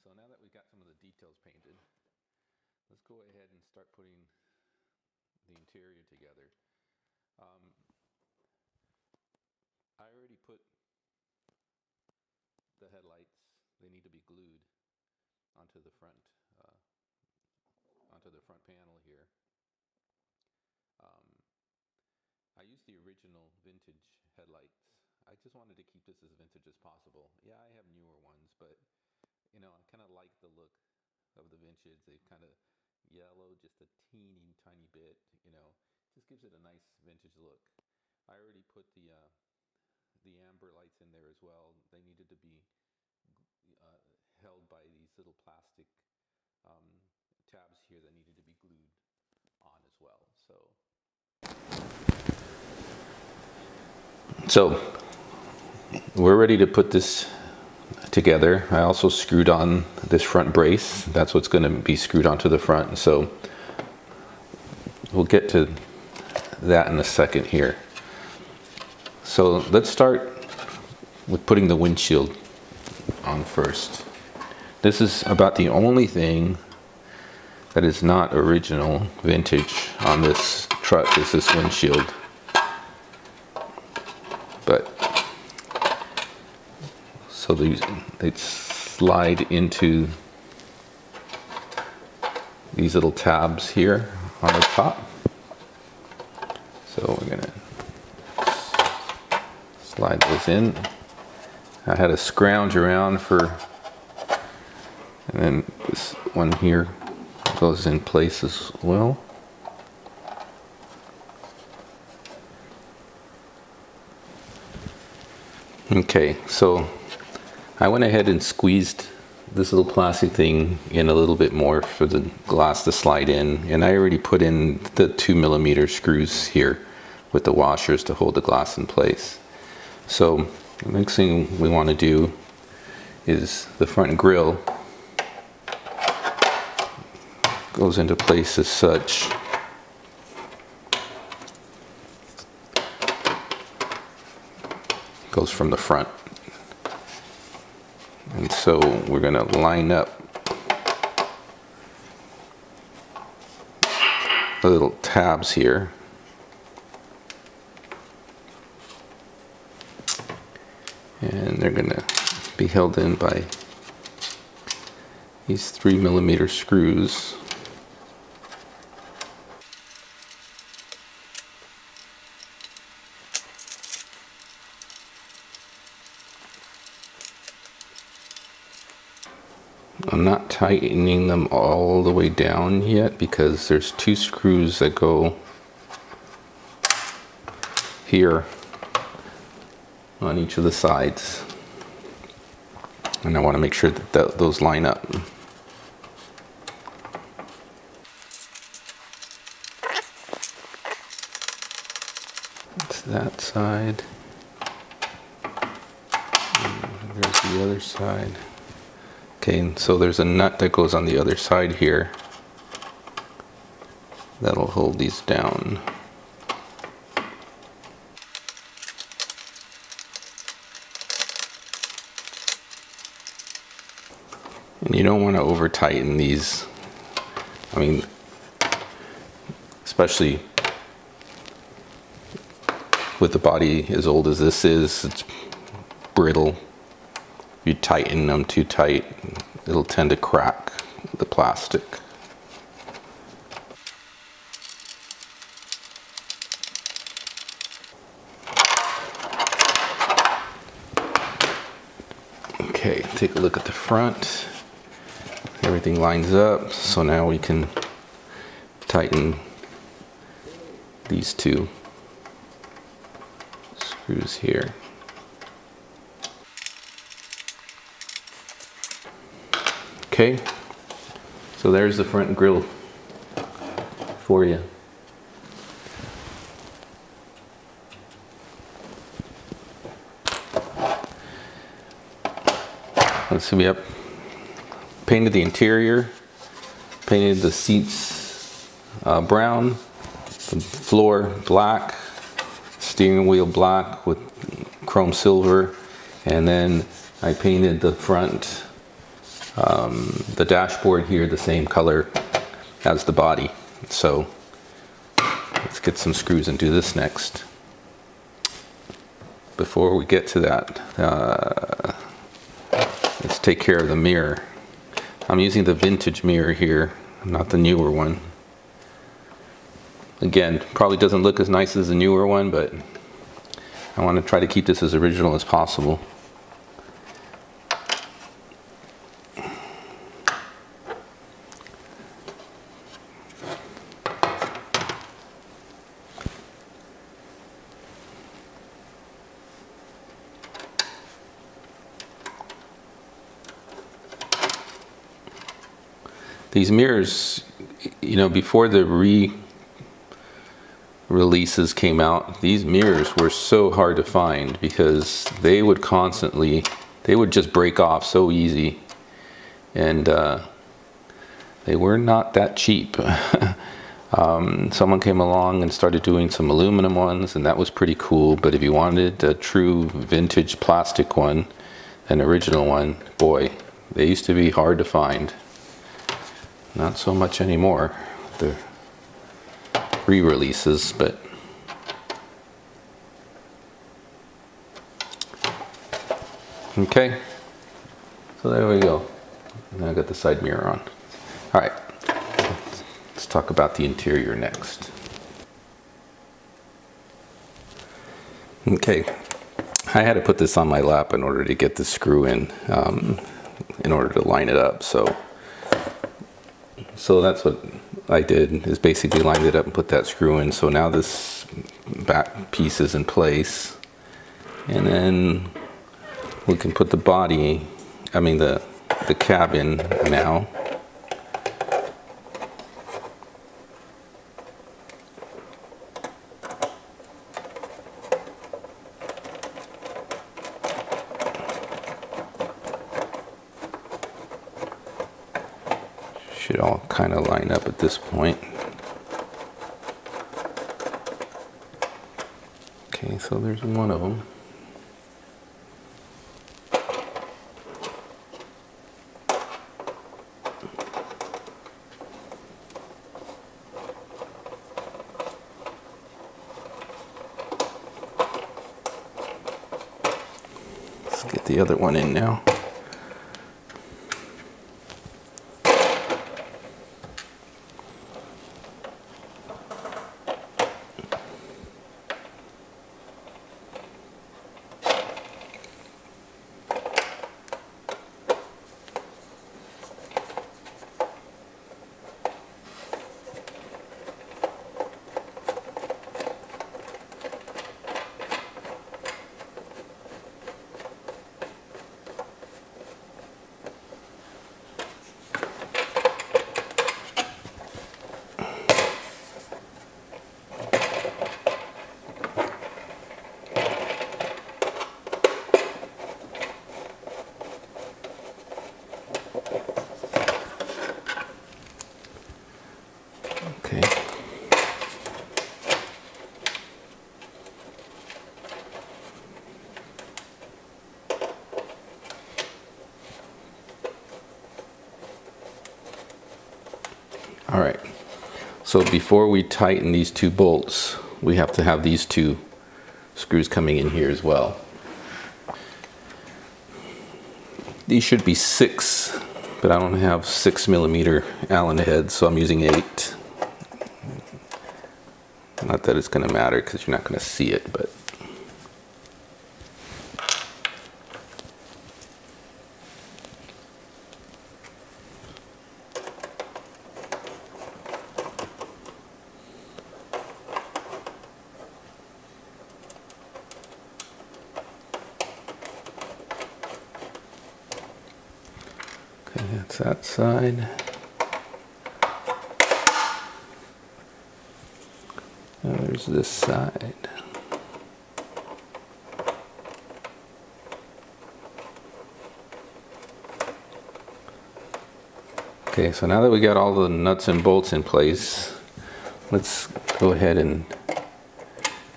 So now that we've got some of the details painted, let's go ahead and start putting the interior together. Um, I already put the headlights, they need to be glued onto the front, uh, onto the front panel here. Um, I used the original vintage headlights. I just wanted to keep this as vintage as possible. Yeah, I have newer ones, but you know, I kind of like the look of the vintage. They kind of yellow just a teeny tiny bit, you know, just gives it a nice vintage look. I already put the uh, the amber lights in there as well. They needed to be uh, held by these little plastic um, tabs here that needed to be glued on as well. So. So we're ready to put this together. I also screwed on this front brace. That's what's going to be screwed onto the front. So we'll get to that in a second here. So let's start with putting the windshield on first. This is about the only thing that is not original vintage on this truck is this windshield. But so these they slide into these little tabs here on the top. So we're gonna slide those in. I had to scrounge around for, and then this one here goes in place as well. Okay, so I went ahead and squeezed this little plastic thing in a little bit more for the glass to slide in and I already put in the two millimeter screws here with the washers to hold the glass in place. So the next thing we want to do is the front grill goes into place as such. Goes from the front so we're going to line up the little tabs here. And they're going to be held in by these three millimeter screws. I'm not tightening them all the way down yet because there's two screws that go here on each of the sides and I want to make sure that th those line up. That's that side. And there's the other side. Okay, so there's a nut that goes on the other side here. That'll hold these down. And you don't want to over tighten these. I mean, especially with the body as old as this is, it's brittle you tighten them too tight, it'll tend to crack the plastic. Okay, take a look at the front. Everything lines up, so now we can tighten these two screws here. Okay, so there's the front grill for you. Let's see, we have painted the interior, painted the seats uh, brown, the floor black, steering wheel black with chrome silver, and then I painted the front um, the dashboard here the same color as the body. So let's get some screws and do this next. Before we get to that, uh, let's take care of the mirror. I'm using the vintage mirror here, not the newer one. Again, probably doesn't look as nice as the newer one, but I want to try to keep this as original as possible. These mirrors, you know, before the re releases came out, these mirrors were so hard to find because they would constantly, they would just break off so easy. And uh, they were not that cheap. um, someone came along and started doing some aluminum ones, and that was pretty cool. But if you wanted a true vintage plastic one, an original one, boy, they used to be hard to find. Not so much anymore. They're re-releases, but okay. So there we go. Now I got the side mirror on. All right, let's talk about the interior next. Okay, I had to put this on my lap in order to get the screw in, um, in order to line it up. So, so that's what I did is basically lined it up and put that screw in. So now this back piece is in place. And then we can put the body, I mean the, the cab in now. should all kind of line up at this point. Okay, so there's one of them. Let's get the other one in now. All right, so before we tighten these two bolts, we have to have these two screws coming in here as well. These should be six, but I don't have six millimeter Allen heads, so I'm using eight. Not that it's gonna matter because you're not gonna see it, but Okay, that's that side. Now there's this side. Okay, so now that we got all the nuts and bolts in place, let's go ahead and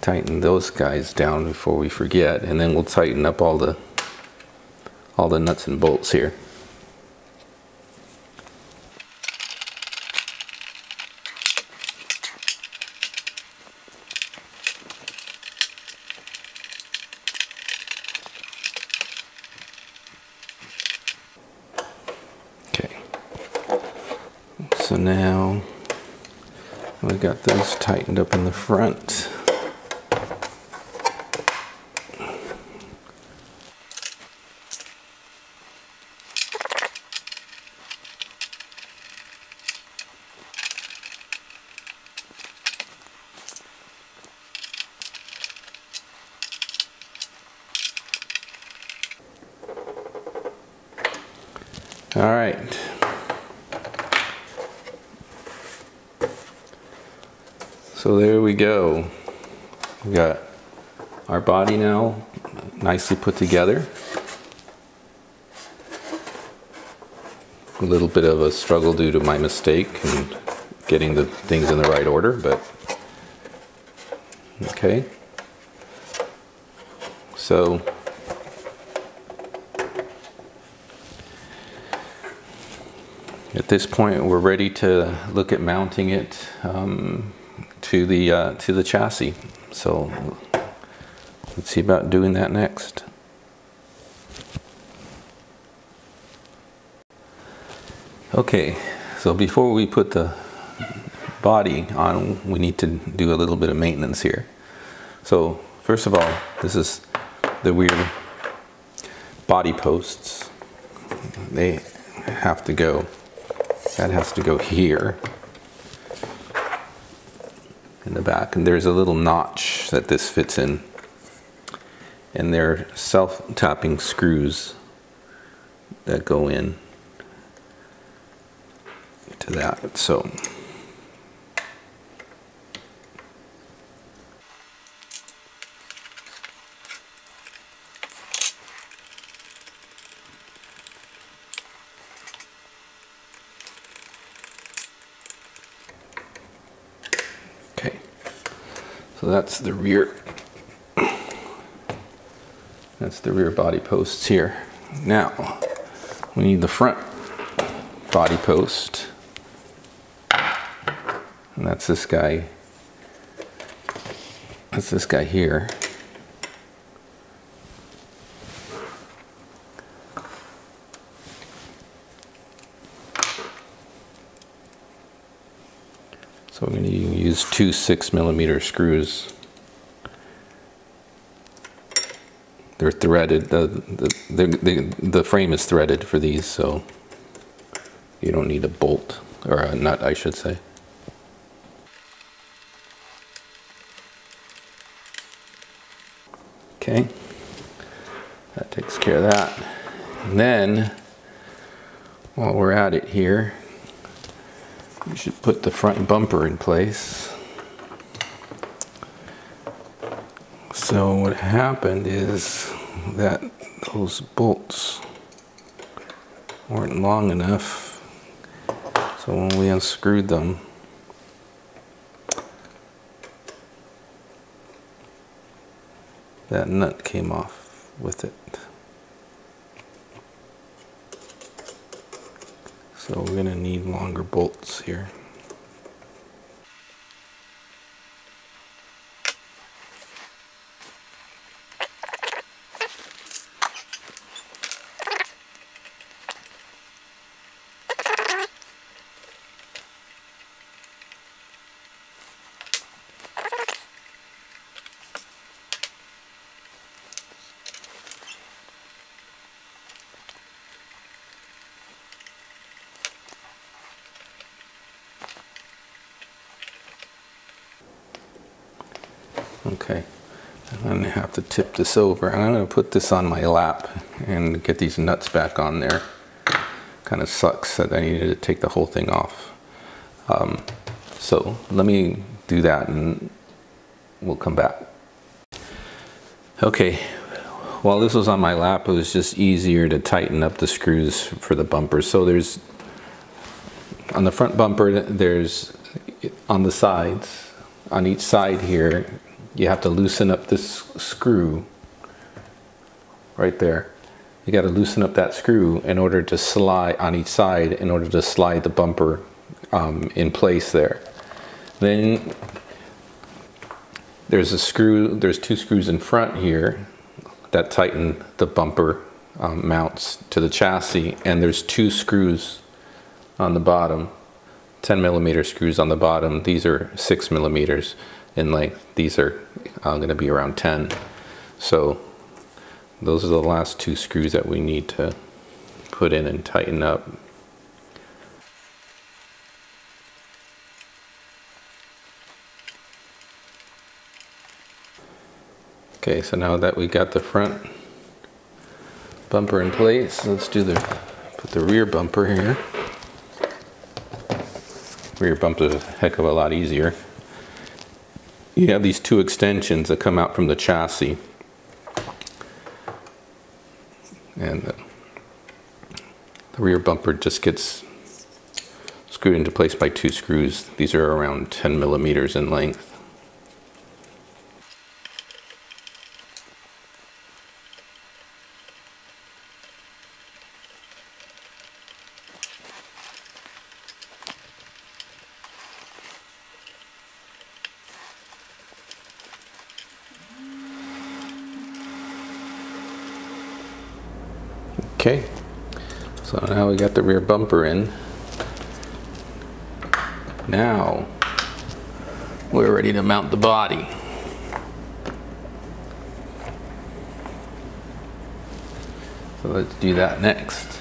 tighten those guys down before we forget, and then we'll tighten up all the all the nuts and bolts here. So now we've got those tightened up in the front. All right. So there we go. We got our body now nicely put together. A little bit of a struggle due to my mistake and getting the things in the right order, but okay. So at this point we're ready to look at mounting it um, to the uh, to the chassis. So let's see about doing that next. Okay so before we put the body on we need to do a little bit of maintenance here. So first of all this is the weird body posts. They have to go that has to go here back. And there's a little notch that this fits in. And they're self-tapping screws that go in to that. So So that's the rear, that's the rear body posts here. Now, we need the front body post. And that's this guy, that's this guy here. So we're going to use two six millimeter screws. They're threaded. The, the, the, the, frame is threaded for these, so you don't need a bolt, or a nut, I should say. Okay, that takes care of that. And then, while we're at it here, should put the front bumper in place. So what happened is that those bolts weren't long enough. So when we unscrewed them, that nut came off with it. So we're going to need longer bolts here. Okay, I'm gonna have to tip this over. and I'm gonna put this on my lap and get these nuts back on there. Kind of sucks that I needed to take the whole thing off. Um, so let me do that and we'll come back. Okay, while this was on my lap, it was just easier to tighten up the screws for the bumper. So there's, on the front bumper, there's, on the sides, on each side here, you have to loosen up this screw right there. You got to loosen up that screw in order to slide on each side in order to slide the bumper um, in place there. Then there's a screw, there's two screws in front here that tighten the bumper um, mounts to the chassis and there's two screws on the bottom 10 millimeter screws on the bottom. These are six millimeters in length. These are uh, going to be around 10. So those are the last two screws that we need to put in and tighten up. Okay, so now that we got the front bumper in place, let's do the put the rear bumper here. Rear bumper is a heck of a lot easier. You have these two extensions that come out from the chassis. And the, the rear bumper just gets screwed into place by two screws. These are around 10 millimeters in length. Okay, so now we got the rear bumper in. Now we're ready to mount the body. So let's do that next.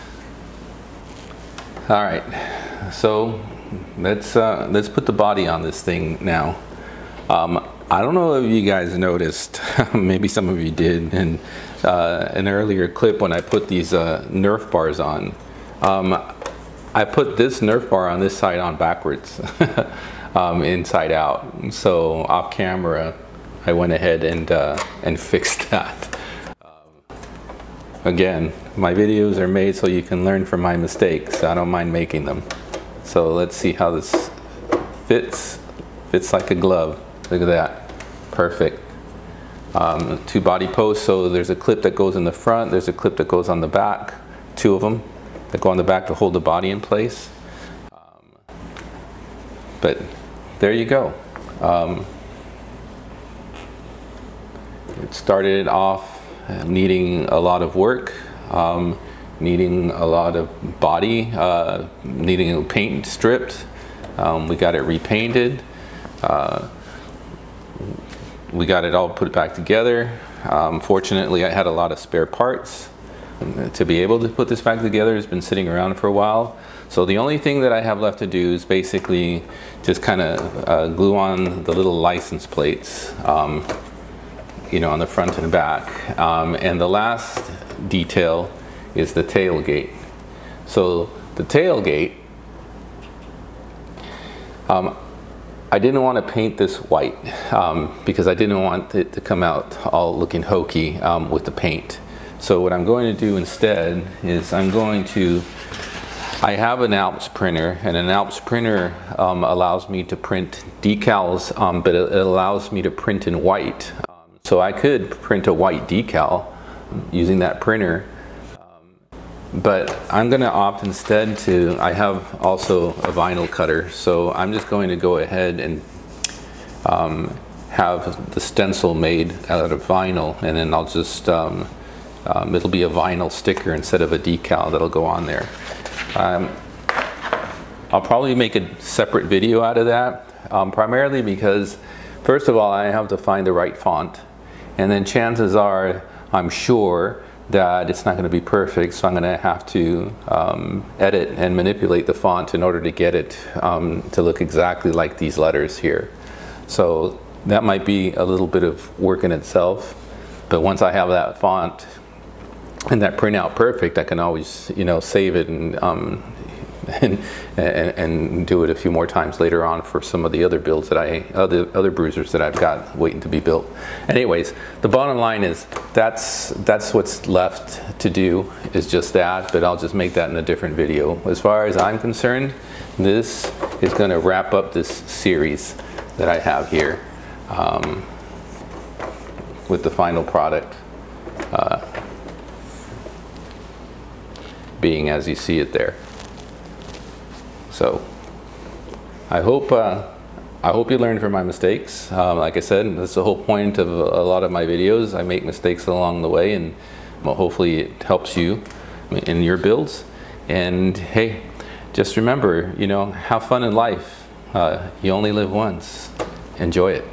All right, so let's uh, let's put the body on this thing now. Um, I don't know if you guys noticed, maybe some of you did, in uh, an earlier clip when I put these uh, Nerf bars on. Um, I put this Nerf bar on this side on backwards, um, inside out. So off camera, I went ahead and, uh, and fixed that. Um, again, my videos are made so you can learn from my mistakes. I don't mind making them. So let's see how this fits. Fits like a glove. Look at that. Perfect um, two body posts. So there's a clip that goes in the front, there's a clip that goes on the back, two of them that go on the back to hold the body in place. Um, but there you go. Um, it started off needing a lot of work, um, needing a lot of body, uh, needing paint stripped. Um, we got it repainted. Uh, we got it all put back together. Um, fortunately, I had a lot of spare parts to be able to put this back together. It's been sitting around for a while. So the only thing that I have left to do is basically just kind of uh, glue on the little license plates, um, you know, on the front and back. Um, and the last detail is the tailgate. So the tailgate, um, I didn't want to paint this white um, because I didn't want it to come out all looking hokey um, with the paint. So what I'm going to do instead is I'm going to, I have an Alps printer and an Alps printer um, allows me to print decals, um, but it allows me to print in white. Um, so I could print a white decal using that printer but I'm going to opt instead to, I have also a vinyl cutter, so I'm just going to go ahead and um, have the stencil made out of vinyl, and then I'll just, um, um, it'll be a vinyl sticker instead of a decal that'll go on there. Um, I'll probably make a separate video out of that, um, primarily because, first of all, I have to find the right font, and then chances are, I'm sure, that it's not going to be perfect, so I'm going to have to um, edit and manipulate the font in order to get it um, to look exactly like these letters here. So that might be a little bit of work in itself, but once I have that font and that printout perfect, I can always, you know, save it and um, and, and, and, do it a few more times later on for some of the other builds that I, other, other bruisers that I've got waiting to be built. Anyways, the bottom line is that's, that's what's left to do is just that, but I'll just make that in a different video. As far as I'm concerned, this is gonna wrap up this series that I have here um, with the final product uh, being as you see it there. So I hope uh, I hope you learned from my mistakes. Um, like I said, that's the whole point of a lot of my videos. I make mistakes along the way, and hopefully it helps you in your builds. And hey, just remember, you know, have fun in life. Uh, you only live once. Enjoy it.